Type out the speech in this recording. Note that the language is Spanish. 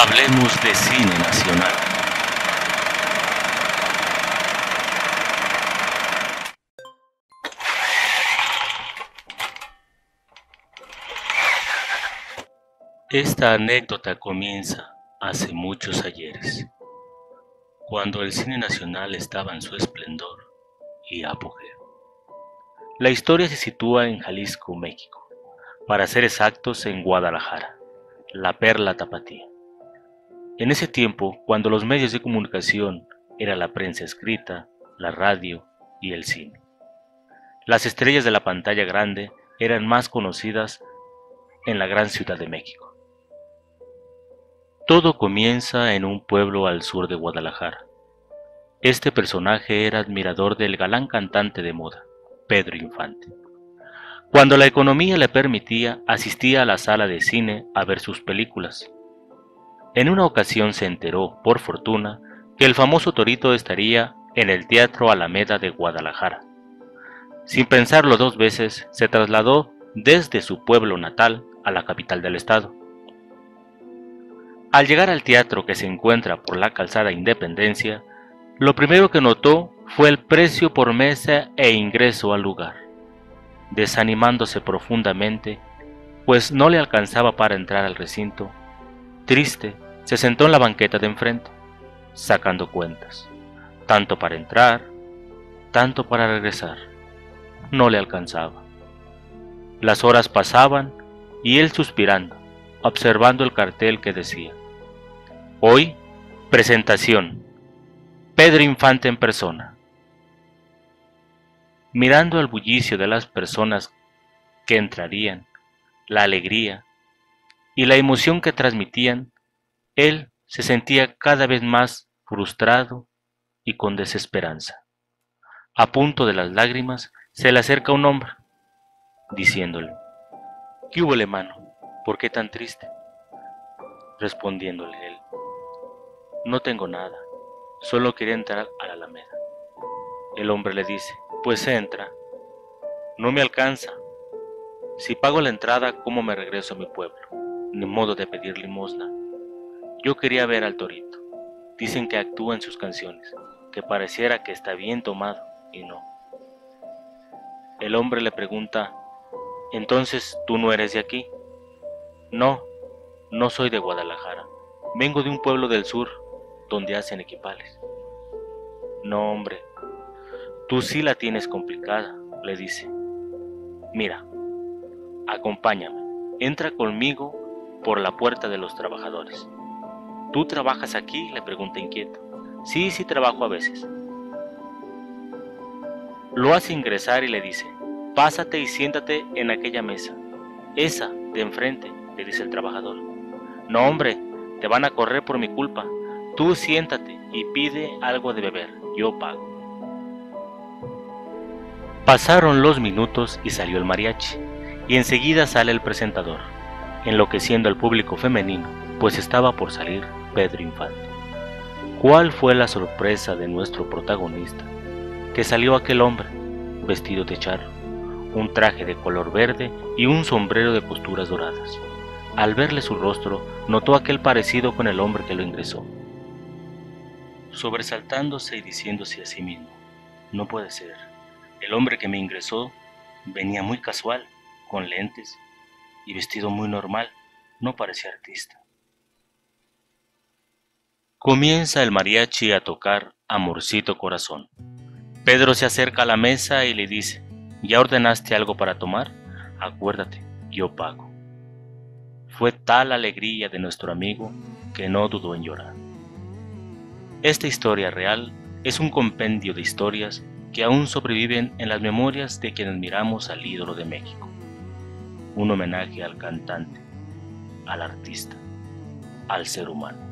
Hablemos de cine nacional. Esta anécdota comienza hace muchos ayeres, cuando el cine nacional estaba en su esplendor y apogeo. La historia se sitúa en Jalisco, México, para ser exactos en Guadalajara, la perla tapatía. En ese tiempo, cuando los medios de comunicación era la prensa escrita, la radio y el cine. Las estrellas de la pantalla grande eran más conocidas en la gran ciudad de México. Todo comienza en un pueblo al sur de Guadalajara. Este personaje era admirador del galán cantante de moda, Pedro Infante. Cuando la economía le permitía, asistía a la sala de cine a ver sus películas. En una ocasión se enteró, por fortuna, que el famoso Torito estaría en el Teatro Alameda de Guadalajara. Sin pensarlo dos veces, se trasladó desde su pueblo natal a la capital del estado. Al llegar al teatro que se encuentra por la calzada Independencia, lo primero que notó fue el precio por mesa e ingreso al lugar, desanimándose profundamente, pues no le alcanzaba para entrar al recinto. Triste, se sentó en la banqueta de enfrente, sacando cuentas, tanto para entrar, tanto para regresar. No le alcanzaba. Las horas pasaban y él suspirando, observando el cartel que decía, Hoy, presentación, Pedro Infante en persona. Mirando el bullicio de las personas que entrarían, la alegría y la emoción que transmitían, él se sentía cada vez más frustrado y con desesperanza. A punto de las lágrimas, se le acerca un hombre, diciéndole, ¿Qué hubo, mano? ¿Por qué tan triste? Respondiéndole él, No tengo nada, solo quería entrar a la Alameda. El hombre le dice, pues entra. No me alcanza. Si pago la entrada, ¿cómo me regreso a mi pueblo? Ni modo de pedir limosna. Yo quería ver al torito. Dicen que actúa en sus canciones, que pareciera que está bien tomado y no. El hombre le pregunta, entonces tú no eres de aquí. No, no soy de Guadalajara. Vengo de un pueblo del sur donde hacen equipales. No, hombre, tú sí la tienes complicada, le dice. Mira, acompáñame, entra conmigo por la puerta de los trabajadores. ¿Tú trabajas aquí? le pregunta inquieto. Sí, sí trabajo a veces. Lo hace ingresar y le dice, pásate y siéntate en aquella mesa. Esa, de enfrente, le dice el trabajador. No, hombre, te van a correr por mi culpa. Tú siéntate y pide algo de beber, yo pago. Pasaron los minutos y salió el mariachi, y enseguida sale el presentador, enloqueciendo al público femenino, pues estaba por salir Pedro Infante. ¿Cuál fue la sorpresa de nuestro protagonista? Que salió aquel hombre, vestido de charro, un traje de color verde y un sombrero de costuras doradas. Al verle su rostro, notó aquel parecido con el hombre que lo ingresó. Sobresaltándose y diciéndose a sí mismo, no puede ser, el hombre que me ingresó venía muy casual, con lentes y vestido muy normal, no parecía artista. Comienza el mariachi a tocar Amorcito Corazón. Pedro se acerca a la mesa y le dice, ¿ya ordenaste algo para tomar? Acuérdate, yo pago. Fue tal alegría de nuestro amigo que no dudó en llorar. Esta historia real es un compendio de historias que aún sobreviven en las memorias de quienes miramos al ídolo de México. Un homenaje al cantante, al artista, al ser humano.